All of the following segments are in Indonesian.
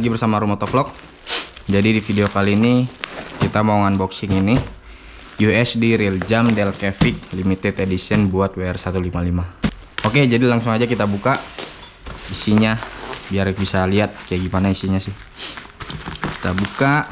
Lagi bersama Rumotovlog Jadi di video kali ini Kita mau unboxing ini USD Real Jam Delcavic Limited Edition buat WR155 Oke jadi langsung aja kita buka Isinya Biar bisa lihat kayak gimana isinya sih. Kita buka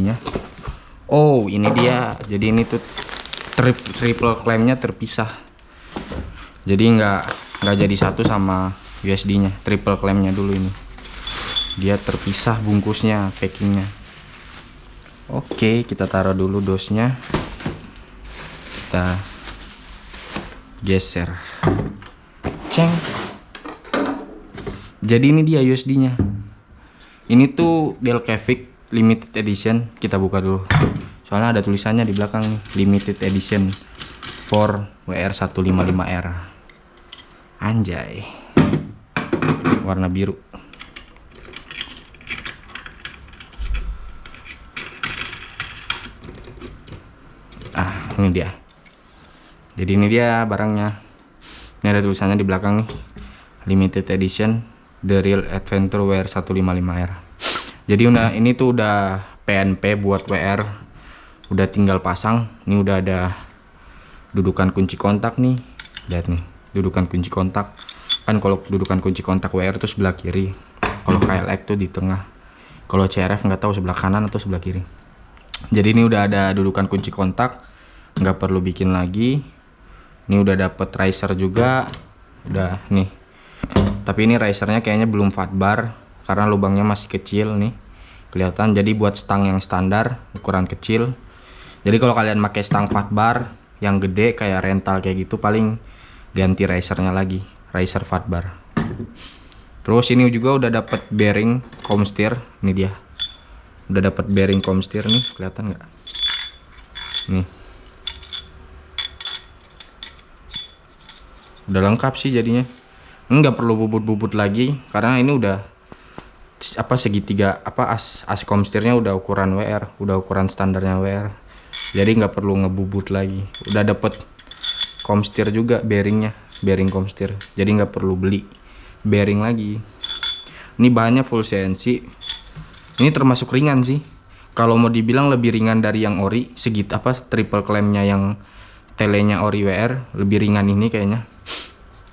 isinya? Oh ini dia. Jadi ini tuh tri triple claimnya terpisah. Jadi nggak nggak jadi satu sama USD-nya. Triple claimnya dulu ini. Dia terpisah bungkusnya, packingnya. Oke kita taruh dulu dosnya. Kita geser. Ceng. Jadi ini dia USD-nya. Ini tuh Delcavic limited edition. Kita buka dulu. Soalnya ada tulisannya di belakang nih. Limited edition for WR155R anjay. Warna biru. Ah ini dia. Jadi ini dia barangnya. Ini ada tulisannya di belakang nih. Limited edition The Real Adventure WR155R jadi udah ini tuh udah PNP buat WR udah tinggal pasang. Ini udah ada dudukan kunci kontak nih. Lihat nih dudukan kunci kontak. Kan kalau dudukan kunci kontak WR tuh sebelah kiri. Kalau KLX tuh di tengah. Kalau CRF nggak tahu sebelah kanan atau sebelah kiri. Jadi ini udah ada dudukan kunci kontak. Nggak perlu bikin lagi. Ini udah dapet riser juga. Udah nih. Tapi ini risernya kayaknya belum fat bar karena lubangnya masih kecil nih. Kelihatan. Jadi buat stang yang standar ukuran kecil. Jadi kalau kalian pakai stang fat bar yang gede kayak rental kayak gitu paling ganti risernya lagi riser fat bar. Terus ini juga udah dapet bearing comsteer ini dia. Udah dapet bearing comsteer nih kelihatan nggak? Nih. Udah lengkap sih jadinya. Nggak perlu bubut-bubut lagi karena ini udah apa segitiga apa as as komstirnya udah ukuran WR udah ukuran standarnya WR jadi nggak perlu ngebubut lagi. Udah dapet komstir juga bearingnya bearing komstir. Jadi nggak perlu beli bearing lagi. Ini bahannya full CNC ini termasuk ringan sih. Kalau mau dibilang lebih ringan dari yang ori segit apa triple claimnya yang telenya ori WR lebih ringan ini kayaknya.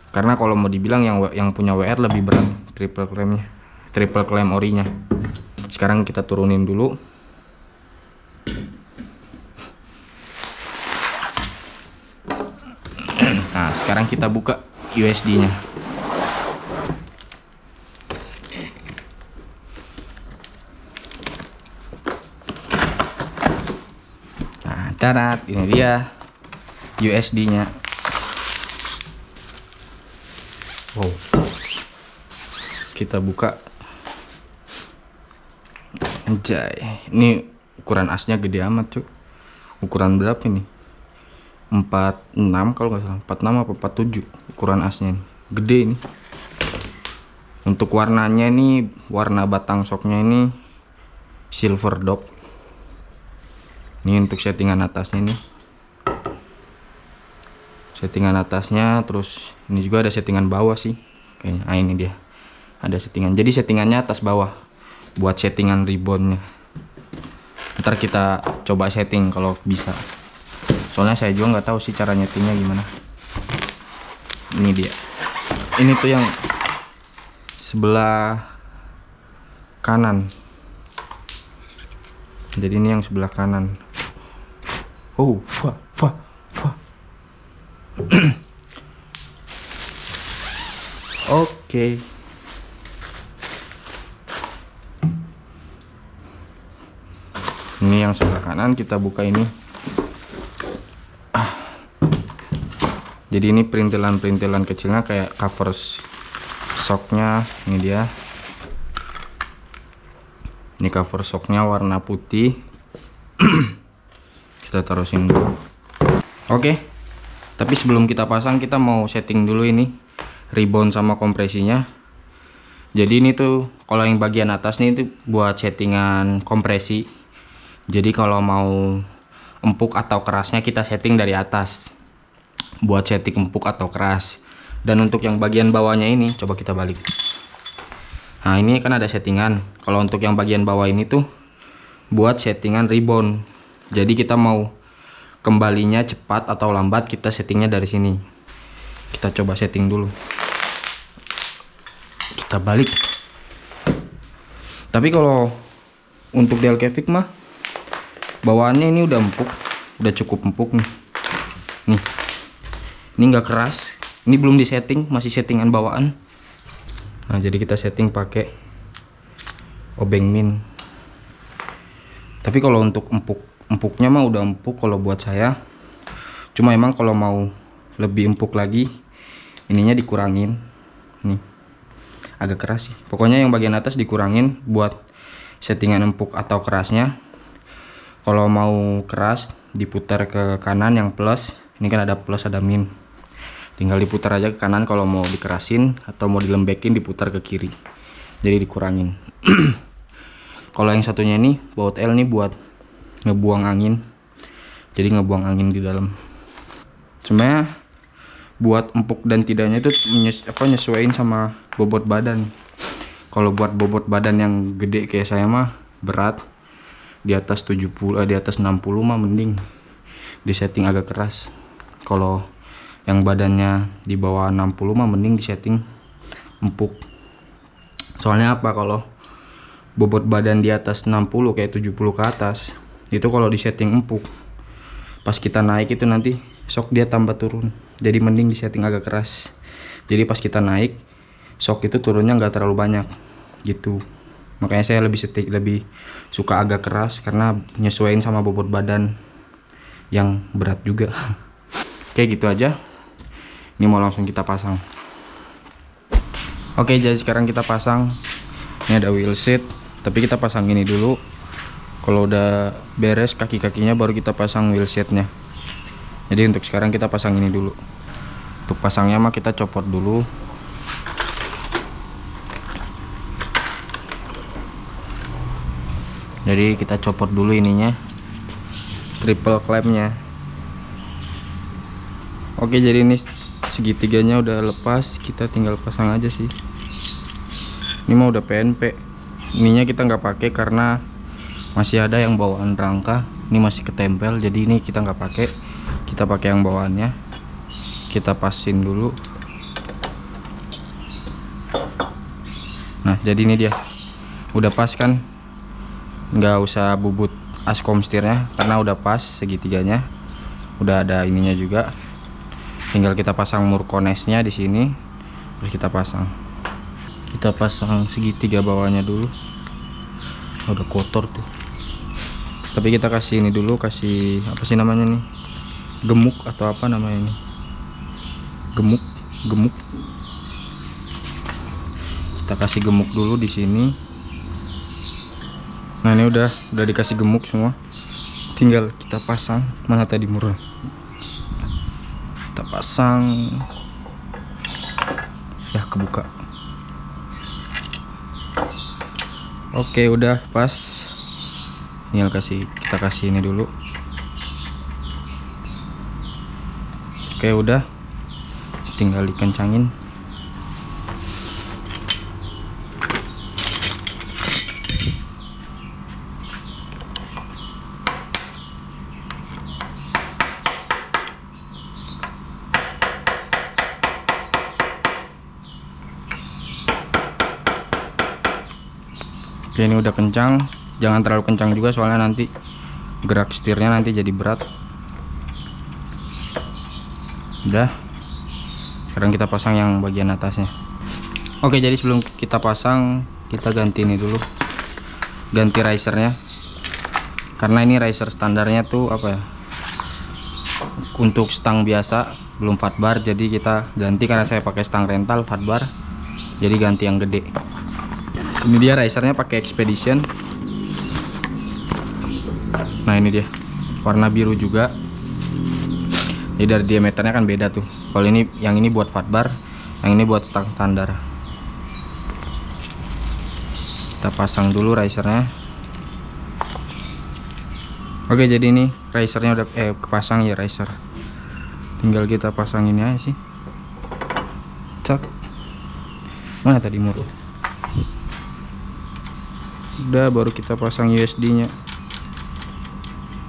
Karena kalau mau dibilang yang yang punya WR lebih berat triple claimnya triple claim orinya. Sekarang kita turunin dulu. Nah sekarang kita buka USD nya nah darat ini dia USD nya wow. Kita buka Anjay, ini ukuran asnya gede amat cuy. Ukuran berapa ini? 46 kalau nggak salah, 46 apa 47 ukuran asnya ini. Gede ini. Untuk warnanya ini warna batang soknya ini silver dog. Ini untuk settingan atasnya nih. Settingan atasnya terus ini juga ada settingan bawah sih. Kayaknya ah ini dia. Ada settingan. Jadi settingannya atas bawah buat settingan ribbonnya ntar kita coba setting kalau bisa. Soalnya saya juga nggak tahu sih cara nyetingnya gimana. Ini dia. Ini tuh yang sebelah kanan. Jadi ini yang sebelah kanan. Oh wah wah wah. Oke. okay. Ini yang sebelah kanan kita buka ini. Ah. jadi ini perintilan-perintilan kecilnya kayak cover shocknya ini dia. Ini cover shocknya warna putih. Kita taruh sini dulu. Oke. Tapi sebelum kita pasang kita mau setting dulu ini. Rebound sama kompresinya. Jadi ini tuh kalau yang bagian atas nih itu buat settingan kompresi jadi kalau mau empuk atau kerasnya kita setting dari atas. Buat setting empuk atau keras. Dan untuk yang bagian bawahnya ini coba kita balik. Nah ini kan ada settingan. Kalau untuk yang bagian bawah ini tuh buat settingan rebound jadi kita mau kembalinya cepat atau lambat kita settingnya dari sini. Kita coba setting dulu. Kita balik. Tapi kalau untuk Delcavic mah bawaannya ini udah empuk udah cukup empuk nih. Nih. Ini enggak keras ini belum disetting masih settingan bawaan. Nah jadi kita setting pakai obeng min. Tapi kalau untuk empuk empuknya mah udah empuk kalau buat saya. Cuma emang kalau mau lebih empuk lagi ininya dikurangin. Nih. Agak keras sih. Pokoknya yang bagian atas dikurangin buat settingan empuk atau kerasnya kalau mau keras diputar ke kanan yang plus. Ini kan ada plus ada min. Tinggal diputar aja ke kanan kalau mau dikerasin atau mau dilembekin diputar ke kiri. Jadi dikurangin. Kalau yang satunya ini baut L nih buat ngebuang angin. Jadi ngebuang angin di dalam. Sebenarnya buat empuk dan tidaknya itu menyes apa nyesuaiin sama bobot badan. Kalau buat bobot badan yang gede kayak saya mah berat di atas 70 eh, di atas 60 mah mending di setting agak keras. Kalau yang badannya di bawah 60 mah mending di setting empuk. Soalnya apa? Kalau bobot badan di atas 60 kayak 70 ke atas itu kalau di setting empuk pas kita naik itu nanti shock dia tambah turun. Jadi mending di setting agak keras. Jadi pas kita naik shock itu turunnya nggak terlalu banyak gitu makanya saya lebih setik lebih suka agak keras karena nyesuaiin sama bobot badan yang berat juga. Kayak gitu aja. Ini mau langsung kita pasang. Oke jadi sekarang kita pasang. Ini ada wheel seat tapi kita pasang ini dulu. Kalau udah beres kaki-kakinya baru kita pasang wheel setnya jadi untuk sekarang kita pasang ini dulu. Untuk pasangnya mah kita copot dulu jadi kita copot dulu ininya. Triple clampnya. Oke jadi ini segitiganya udah lepas. Kita tinggal pasang aja sih. Ini mah udah PNP ininya kita nggak pakai karena masih ada yang bawaan rangka. Ini masih ketempel jadi ini kita nggak pakai. Kita pakai yang bawaannya. Kita pasin dulu. Nah jadi ini dia. Udah pas kan nggak usah bubut askom setirnya karena udah pas segitiganya. Udah ada ininya juga. Tinggal kita pasang murkonesnya di sini terus kita pasang. Kita pasang segitiga bawahnya dulu. Udah kotor tuh. Tapi kita kasih ini dulu kasih apa sih namanya nih? Gemuk atau apa namanya ini? Gemuk gemuk. Kita kasih gemuk dulu di sini nah ini udah udah dikasih gemuk semua. Tinggal kita pasang mana tadi murah kita pasang. Ya kebuka. Oke udah pas. Tinggal kasih kita kasih ini dulu. Oke udah. Tinggal dikencangin Oke ini udah kencang. Jangan terlalu kencang juga soalnya nanti gerak setirnya nanti jadi berat. Udah. Sekarang kita pasang yang bagian atasnya. Oke jadi sebelum kita pasang kita ganti ini dulu. Ganti risernya. Karena ini riser standarnya tuh apa ya? Untuk stang biasa belum fatbar jadi kita ganti karena saya pakai stang rental fatbar jadi ganti yang gede ini dia risernya pakai expedition. Nah ini dia. Warna biru juga. Jadi dari diameternya kan beda tuh. Kalau ini yang ini buat fatbar yang ini buat stang standar. Kita pasang dulu risernya. Oke jadi ini risernya udah eh kepasang ya riser. Tinggal kita pasang ini aja sih. Cak. Mana tadi muru udah baru kita pasang USD nya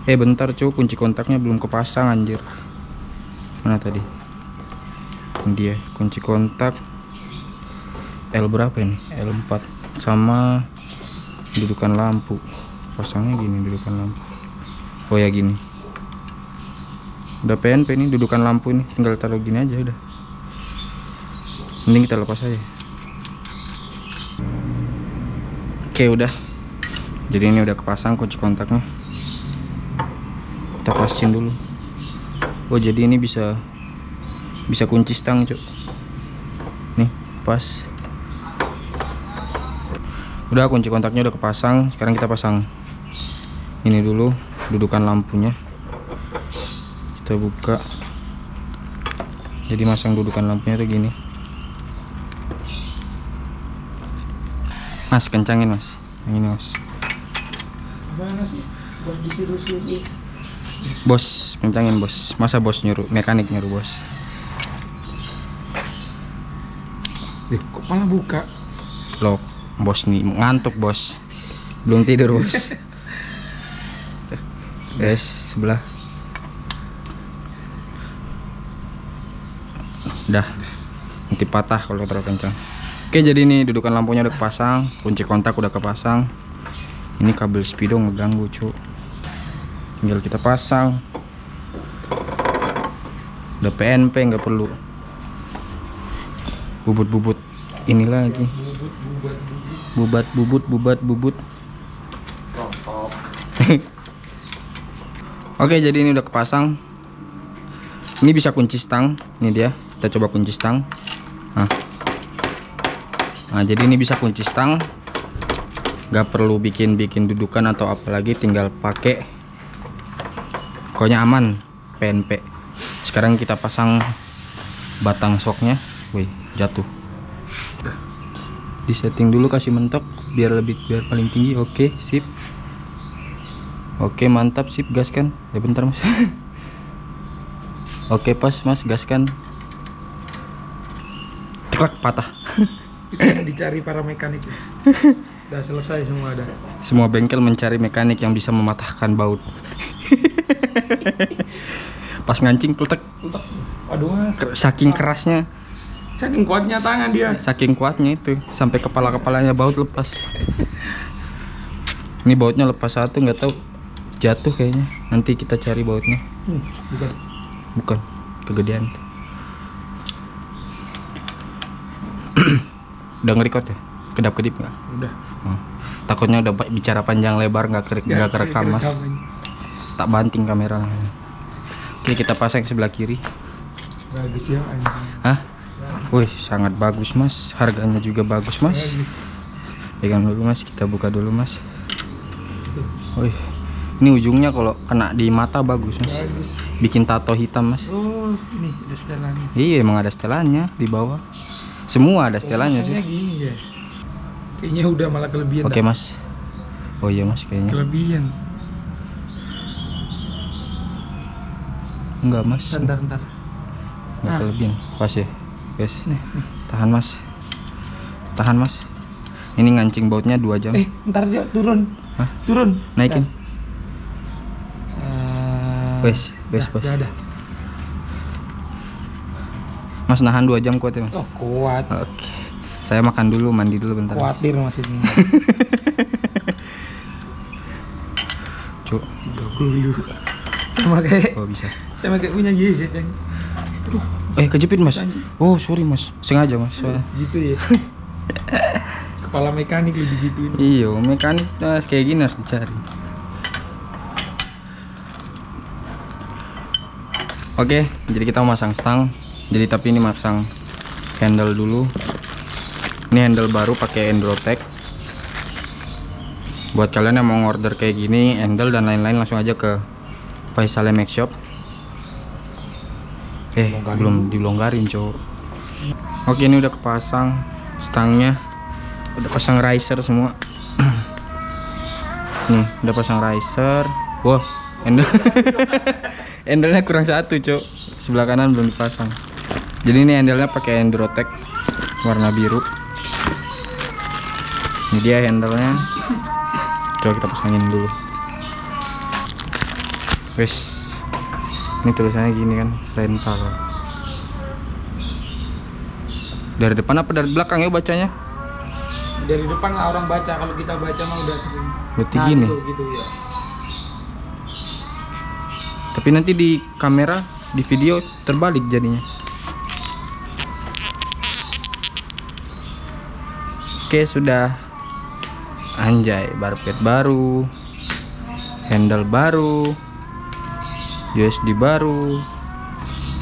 eh bentar cuy kunci kontaknya belum kepasang anjir. Mana tadi? Ini dia kunci kontak. L berapa ini? L4 sama dudukan lampu. Pasangnya gini dudukan lampu. Oh ya gini. Udah PNP nih dudukan lampu ini. Tinggal taruh gini aja udah. Mending kita lepas aja oke udah. Jadi ini udah kepasang kunci kontaknya. Kita pasin dulu. Oh jadi ini bisa bisa kunci stang cuk. Nih pas. Udah kunci kontaknya udah kepasang. Sekarang kita pasang ini dulu dudukan lampunya. Kita buka. Jadi masang dudukan lampunya tuh gini mas kencangin mas. Yang ini mas. Mana sih? Bos disuruh-suruh. bos kencangin bos. Masa bos nyuruh mekanik nyuruh bos. Eh, kok malah buka? lo bos nih ngantuk bos. Belum tidur bos. Yes sebelah. Udah nanti patah kalau terlalu kencang oke jadi ini dudukan lampunya udah kepasang kunci kontak udah kepasang. Ini kabel speedo ngeganggu cu tinggal kita pasang. Udah PNP nggak perlu bubut-bubut ini lagi. Bubat, bubut. bubat bubut oke jadi ini udah kepasang. Ini bisa kunci stang ini dia. Kita coba kunci stang. Nah, Nah, jadi ini bisa kunci stang. Nggak perlu bikin bikin dudukan atau apalagi tinggal pakai. Pokoknya aman PNP sekarang kita pasang batang soknya. Wih jatuh. Disetting dulu kasih mentok biar lebih biar paling tinggi. Oke sip. Oke mantap sip gaskan ya bentar mas. Oke pas mas gaskan Ceklak patah dicari para mekanik. Udah selesai semua ada. semua bengkel mencari mekanik yang bisa mematahkan baut pas ngancing. Waduh mas. Ker- saking kerasnya Saking kuatnya tangan dia. saking kuatnya itu sampai kepala kepalanya baut lepas ini bautnya lepas satu nggak tahu jatuh kayaknya nanti kita cari bautnya Hmm, bukan. bukan kegedean udah nge-record ya? Kedap kedip nggak? Udah. Oh. takutnya udah bicara panjang lebar nggak ke nggak kerekam mas. tak banting kamera. Oke kita pasang sebelah kiri. Bagus ya anjing. hah? Wih sangat bagus mas. Harganya juga bagus mas. Bagus. pegang dulu mas. Kita buka dulu mas. Wih ini ujungnya kalau kena di mata bagus mas. Bagus. bikin tato hitam mas. Oh, ini ada setelannya. iya emang ada setelannya di bawah semua ada setelannya sih gini ya. Kayaknya udah malah kelebihan. oke dah. mas oh iya mas kayaknya Kelebihan. enggak mas Bentar, bentar. enggak Ah. kelebihan pas ya guys Nih, nih. tahan mas tahan mas ini ngancing bautnya dua jam Eh, ntar dia turun. Hah? Turun. naikin Uh, Wes, wes, dah, bos. dah, dah. Mas nahan dua jam kuat ya mas Oh, kuat. oke saya makan dulu mandi dulu bentar Khawatir maksudnya. cuk Dulu. Sama kayak oh bisa sama kayak punya Yes ya. Cang. Aduh, eh kejepit mas oh sorry mas sengaja mas soalnya gitu ya. Kepala mekanik lu digituin. iya mekanik nah, kayak gini harus dicari oke jadi kita mau masang stang jadi tapi ini masang handle dulu. Ini handle baru pakai Endrotech buat kalian yang mau order kayak gini handle dan lain-lain langsung aja ke Faisal Make Shop. Eh Longgarin. belum dilonggarin cowok oke ini udah kepasang stangnya. Udah pasang riser semua. Nih udah pasang riser. Wah handle handle-nya kurang satu cok sebelah kanan belum dipasang jadi ini handle-nya pakai Endurotech warna biru. Ini dia handle-nya. Coba kita pasangin dulu. Wes ini tulisannya gini kan rental dari depan apa dari belakang ya bacanya? Dari depan lah orang baca, kalau kita baca mah udah sering. berarti gini. Gitu, gitu ya. tapi nanti di kamera di video terbalik jadinya oke sudah. Anjay barpet baru handle baru USD baru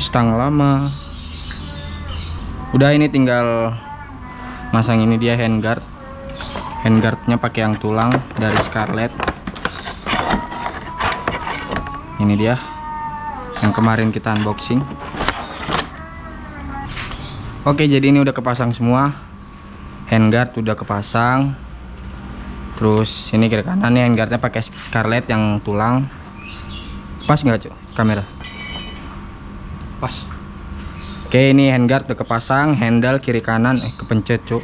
stang lama. Udah ini tinggal masang ini dia handguard. Handguardnya pakai yang tulang dari Scarlett. Ini dia yang kemarin kita unboxing. Oke jadi ini udah kepasang semua handguard udah kepasang. Terus ini kiri kanan nih handguardnya pakai scarlet yang tulang. Pas nggak cuk? Kamera. Pas. Oke ini handguard udah kepasang handle kiri kanan. Eh kepencet cuk.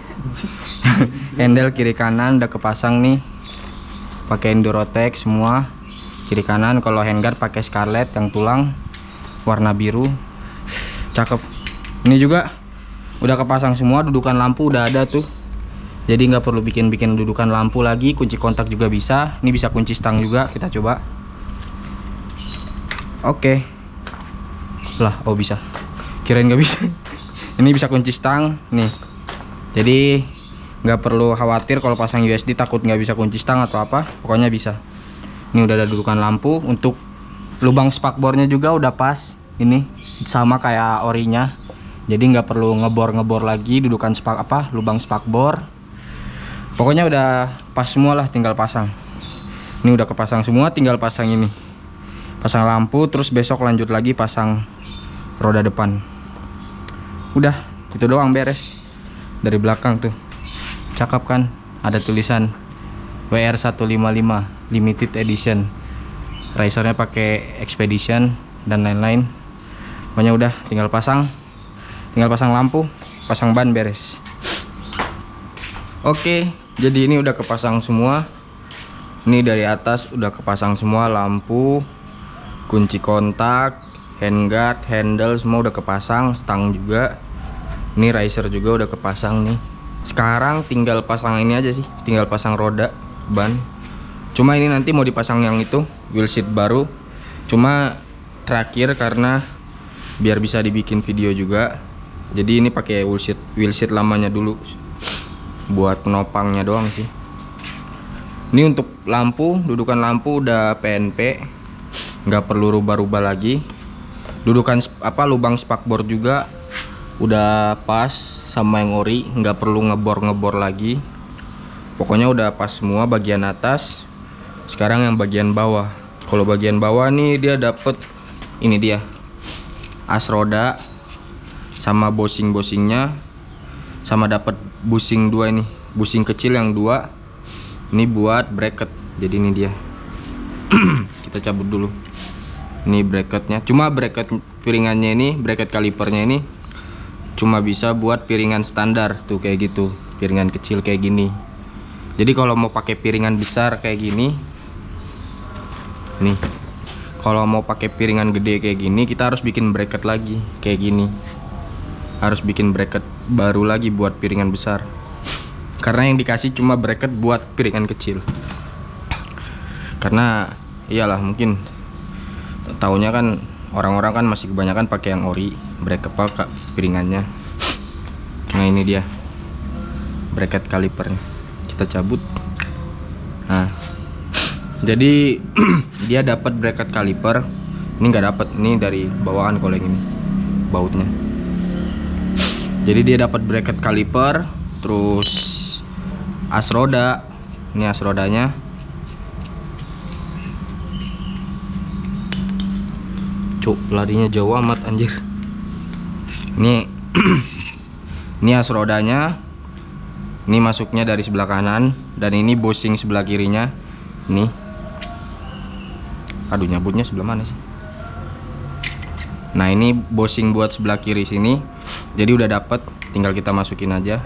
Handle kiri kanan udah kepasang nih. Pakai Endurotech semua. Kiri kanan kalau handguard pakai scarlet yang tulang. Warna biru. Cakep. Ini juga udah kepasang semua dudukan lampu udah ada tuh. Jadi nggak perlu bikin-bikin dudukan lampu lagi kunci kontak juga bisa. Ini bisa kunci stang juga kita coba. Oke. Lah oh bisa. Kirain nggak bisa. Ini bisa kunci stang nih. Jadi nggak perlu khawatir kalau pasang USD takut nggak bisa kunci stang atau apa. Pokoknya bisa. Ini udah ada dudukan lampu untuk lubang spakbornya juga udah pas. Ini sama kayak orinya jadi nggak perlu ngebor-ngebor lagi dudukan spak apa lubang spakbor. Pokoknya udah pas semua lah tinggal pasang. Ini udah kepasang semua tinggal pasang ini. Pasang lampu terus besok lanjut lagi pasang roda depan. Udah itu doang beres. Dari belakang tuh. Cakep kan? Ada tulisan WR155 limited edition. Risernya pakai expedition dan lain-lain. Pokoknya udah tinggal pasang tinggal pasang lampu pasang ban beres. Oke jadi ini udah kepasang semua. Ini dari atas udah kepasang semua lampu kunci kontak handguard handle semua udah kepasang stang juga. Ini riser juga udah kepasang nih. Sekarang tinggal pasang ini aja sih tinggal pasang roda ban. Cuma ini nanti mau dipasang yang itu wheel seat baru. Cuma terakhir karena biar bisa dibikin video juga jadi ini pakai wheel seat lamanya dulu. Buat penopangnya doang sih. Ini untuk lampu dudukan lampu udah PNP nggak perlu rubah-rubah lagi. Dudukan apa lubang spakbor juga udah pas sama yang ori. Nggak perlu ngebor-ngebor lagi. Pokoknya udah pas semua bagian atas. Sekarang yang bagian bawah. Kalau bagian bawah nih dia dapet ini dia as roda sama bosing-bosingnya sama dapat busing dua ini busing kecil yang dua ini buat bracket. Jadi ini dia. Kita cabut dulu. Ini bracketnya. Cuma bracket piringannya ini bracket kalipernya ini cuma bisa buat piringan standar tuh kayak gitu. Piringan kecil kayak gini. Jadi kalau mau pakai piringan besar kayak gini nih. Kalau mau pakai piringan gede kayak gini kita harus bikin bracket lagi kayak gini harus bikin bracket baru lagi buat piringan besar. Karena yang dikasih cuma bracket buat piringan kecil. Karena iyalah mungkin taunya kan orang-orang kan masih kebanyakan pakai yang ori bracket apa kak piringannya. Nah ini dia bracket kalipernya. Kita cabut. Nah jadi dia dapat bracket kaliper. Ini nggak dapat ini dari bawaan kalau ini bautnya jadi dia dapat bracket kaliper terus as roda ini as rodanya cuk larinya jauh amat anjir. Ini ini as rodanya ini masuknya dari sebelah kanan dan ini bosing sebelah kirinya. Nih. Aduh nyabutnya sebelah mana sih? Nah ini bosing buat sebelah kiri sini. Jadi udah dapet tinggal kita masukin aja.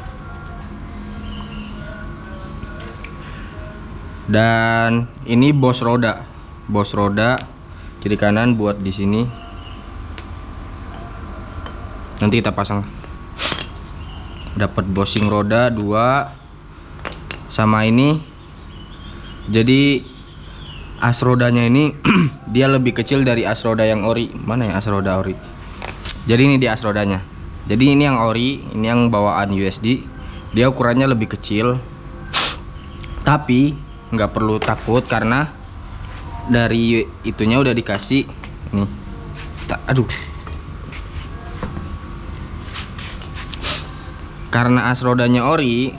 Dan ini bos roda. Bos roda kiri kanan buat di sini. Nanti kita pasang. Dapat bosing roda dua sama ini. Jadi as rodanya ini dia lebih kecil dari as roda yang ori. Mana ya as roda ori? Jadi ini dia as rodanya jadi ini yang ori ini yang bawaan USD dia ukurannya lebih kecil. Tapi nggak perlu takut karena dari itunya udah dikasih. Nih tak aduh. Karena as rodanya ori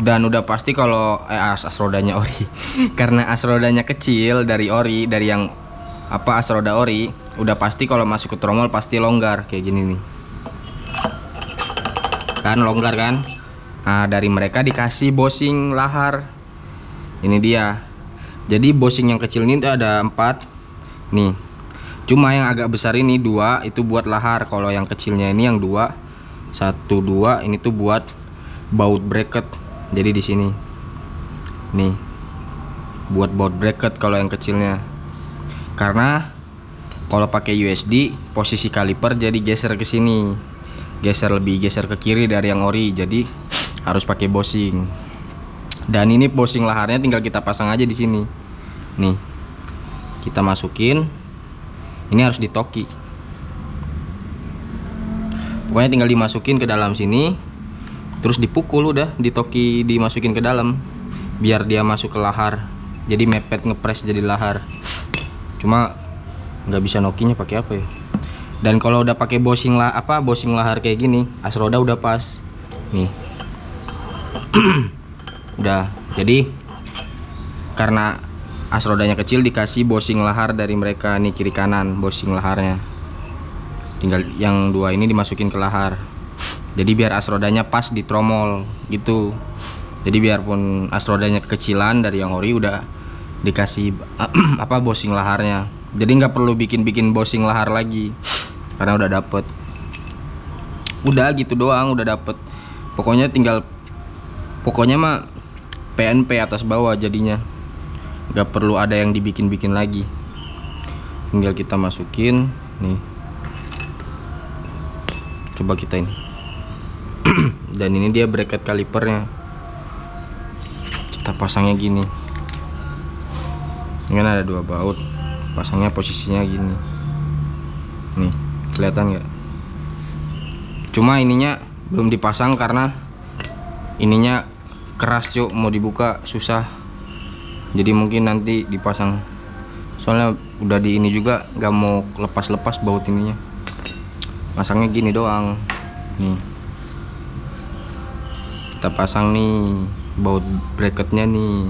dan udah pasti kalau eh as, as rodanya ori. Karena as rodanya kecil dari ori dari yang apa as roda ori udah pasti kalau masuk ke tromol pasti longgar kayak gini nih. Kan longgar kan? Nah dari mereka dikasih bosing lahar. Ini dia. Jadi bosing yang kecil ini ada empat. Nih. Cuma yang agak besar ini dua itu buat lahar. Kalau yang kecilnya ini yang dua. Satu dua ini tuh buat baut bracket jadi di sini. Nih. Buat baut bracket kalau yang kecilnya. Karena kalau pakai USD posisi kaliper jadi geser ke sini. Geser lebih geser ke kiri dari yang ori jadi harus pakai bosing dan ini bosing laharnya tinggal kita pasang aja di sini. Nih. Kita masukin. Ini harus ditoki pokoknya tinggal dimasukin ke dalam sini terus dipukul udah ditoki dimasukin ke dalam. Biar dia masuk ke lahar. Jadi mepet ngepres jadi lahar. Cuma nggak bisa nokinya pakai apa ya? Dan kalau udah pakai bosing lah apa bosing lahar kayak gini as roda udah pas. Nih. Udah. Jadi karena as rodanya kecil dikasih bosing lahar dari mereka nih kiri kanan bosing laharnya. Tinggal yang dua ini dimasukin ke lahar jadi biar as rodanya pas di tromol gitu. Jadi biarpun as rodanya kekecilan dari yang ori udah dikasih apa bosing laharnya. Jadi nggak perlu bikin-bikin bosing lahar lagi karena udah dapet. Udah gitu doang udah dapet. Pokoknya tinggal pokoknya mah PNP atas bawah jadinya. Nggak perlu ada yang dibikin-bikin lagi. Tinggal kita masukin nih. Coba kita ini dan ini dia bracket kalipernya. Kita pasangnya gini. Ini kan ada dua baut. Pasangnya posisinya gini. Nih kelihatan nggak? Cuma ininya belum dipasang karena ininya keras cuk. Mau dibuka susah. Jadi mungkin nanti dipasang. Soalnya udah di ini juga nggak mau lepas-lepas baut ininya. Masangnya gini doang. Nih kita pasang nih baut bracketnya nih.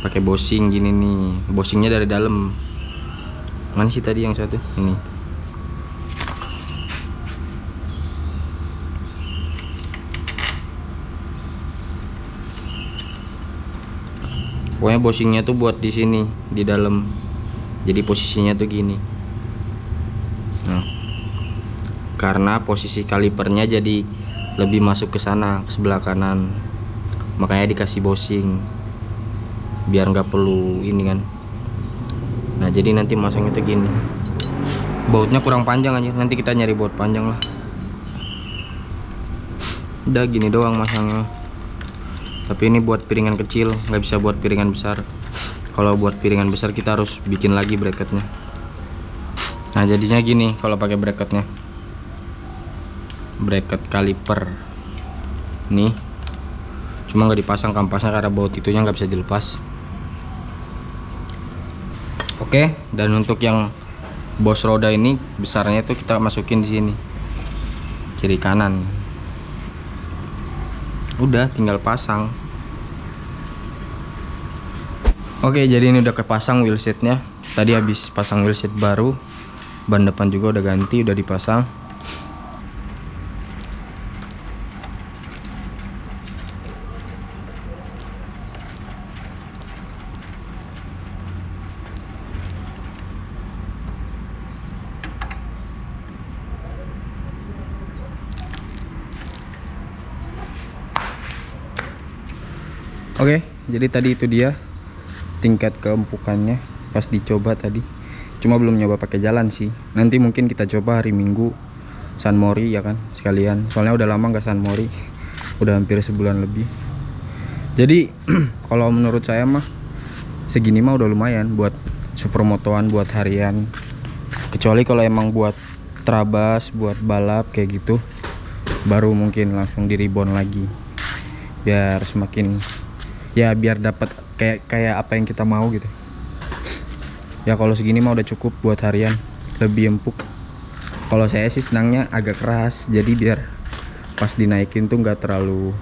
Pakai bosing gini nih. Bosingnya dari dalam. Mana sih tadi yang satu? Ini. Pokoknya bosingnya tuh buat di sini di dalam. Jadi posisinya tuh gini. Nah. Karena posisi kalipernya jadi lebih masuk ke sana ke sebelah kanan. Makanya dikasih bosing biar nggak perlu ini kan. Nah jadi nanti masangnya tuh gini. Bautnya kurang panjang aja nanti kita nyari baut panjang lah. Udah gini doang masangnya. Tapi ini buat piringan kecil nggak bisa buat piringan besar. Kalau buat piringan besar kita harus bikin lagi bracketnya. Nah jadinya gini kalau pakai bracketnya bracket kaliper. Nih. Cuma nggak dipasang kampasnya karena baut itunya nggak bisa dilepas. Oke dan untuk yang bos roda ini besarnya itu kita masukin di sini. Kiri kanan. Udah tinggal pasang. Oke jadi ini udah kepasang wheelsetnya tadi habis pasang wheelset baru. Ban depan juga udah ganti udah dipasang Oke, jadi tadi itu dia tingkat keempukannya pas dicoba tadi. Cuma belum nyoba pakai jalan sih. Nanti mungkin kita coba hari Minggu San Mori ya kan sekalian. Soalnya udah lama nggak San Mori, udah hampir sebulan lebih. Jadi kalau menurut saya mah segini mah udah lumayan buat supermotoan buat harian. Kecuali kalau emang buat trabas, buat balap kayak gitu, baru mungkin langsung di reborn lagi biar semakin ya biar dapat kayak kayak apa yang kita mau gitu. Ya kalau segini mah udah cukup buat harian. Lebih empuk. Kalau saya sih senangnya agak keras. Jadi biar pas dinaikin tuh nggak terlalu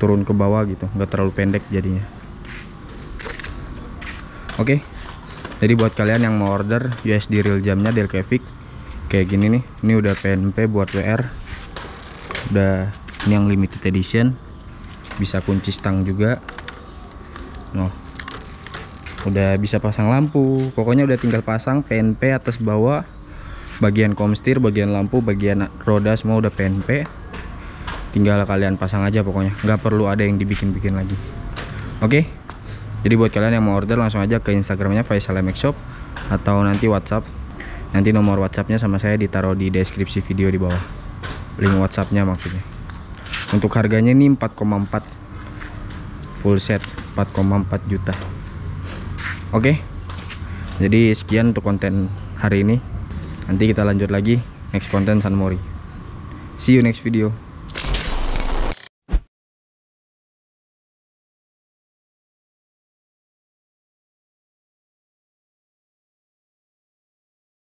turun ke bawah gitu. Nggak terlalu pendek jadinya. Oke. Jadi buat kalian yang mau order USD real jamnya Del Kevic kayak gini nih. Ini udah PNP buat WR udah ini yang limited edition bisa kunci stang juga. Noh udah bisa pasang lampu. Pokoknya udah tinggal pasang PNP atas bawah bagian komstir bagian lampu bagian roda semua udah PNP tinggal kalian pasang aja pokoknya. Nggak perlu ada yang dibikin-bikin lagi. Oke? Jadi buat kalian yang mau order langsung aja ke instagramnya Faisal MX Shop atau nanti WhatsApp. Nanti nomor WhatsAppnya sama saya ditaruh di deskripsi video di bawah. Link WhatsAppnya maksudnya untuk harganya ini 4,4 full set 4,4 juta. Oke. Jadi sekian untuk konten hari ini. Nanti kita lanjut lagi next konten San Mori. See you next video